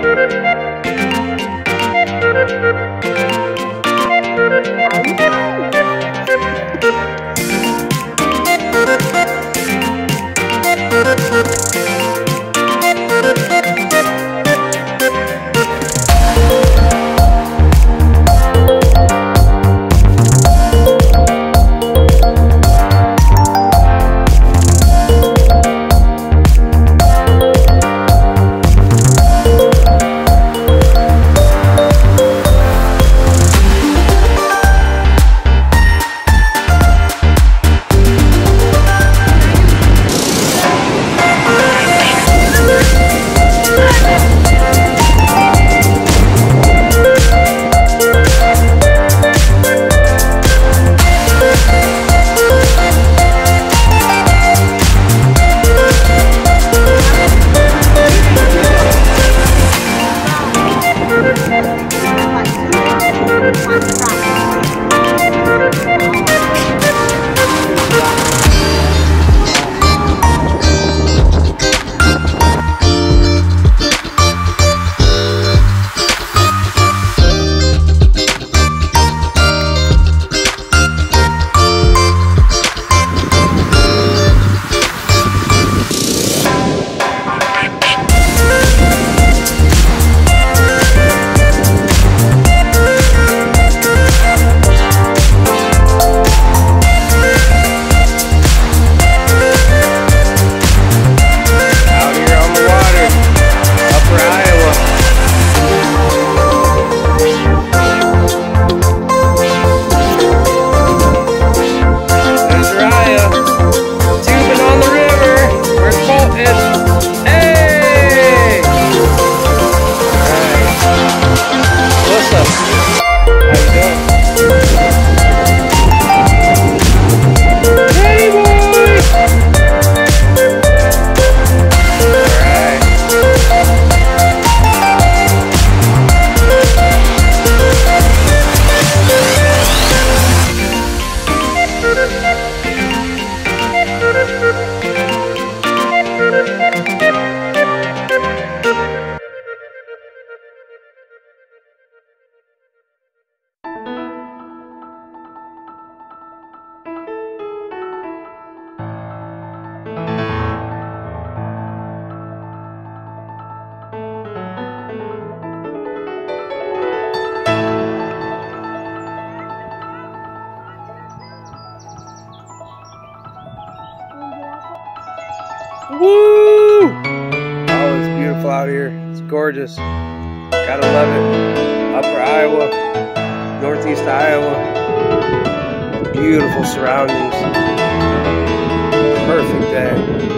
Thank you. Woo! Oh, it's beautiful out here. It's gorgeous. Gotta love it. Upper Iowa, Northeast Iowa. Beautiful surroundings. Perfect day.